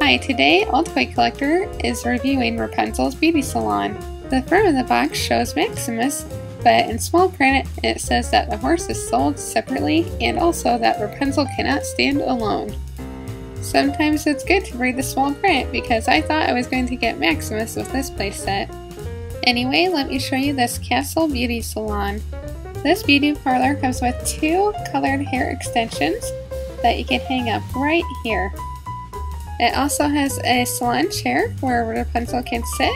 Hi, today AllToyCollector is reviewing Rapunzel's Beauty Salon. The front of the box shows Maximus, but in small print it says that the horse is sold separately and also that Rapunzel cannot stand alone. Sometimes it's good to read the small print because I thought I was going to get Maximus with this playset. Anyway, let me show you this Castle Beauty Salon. This beauty parlor comes with two colored hair extensions that you can hang up right here. It also has a salon chair where Rapunzel can sit,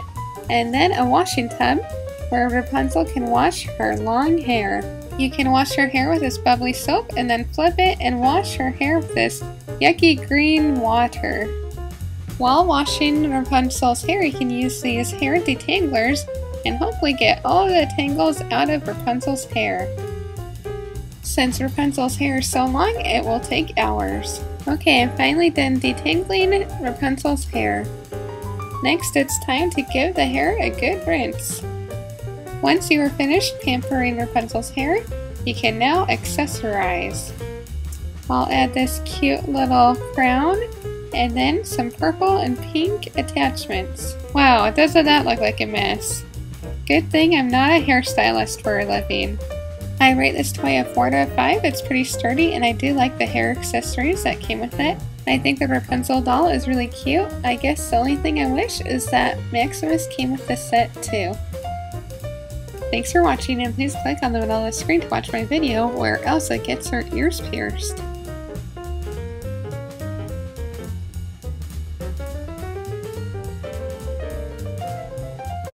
and then a washing tub where Rapunzel can wash her long hair. You can wash her hair with this bubbly soap and then flip it and wash her hair with this yucky green water. While washing Rapunzel's hair, you can use these hair detanglers and hopefully get all the tangles out of Rapunzel's hair. Since Rapunzel's hair is so long, it will take hours. Okay, I'm finally done detangling Rapunzel's hair. Next, it's time to give the hair a good rinse. Once you are finished pampering Rapunzel's hair, you can now accessorize. I'll add this cute little crown and then some purple and pink attachments. Wow, doesn't that look like a mess? Good thing I'm not a hairstylist for a living. I rate this toy a 4 out of 5. It's pretty sturdy and I do like the hair accessories that came with it. I think the Rapunzel doll is really cute. I guess the only thing I wish is that Maximus came with the set too. Thanks for watching and please click on the middle of the screen to watch my video where Elsa gets her ears pierced.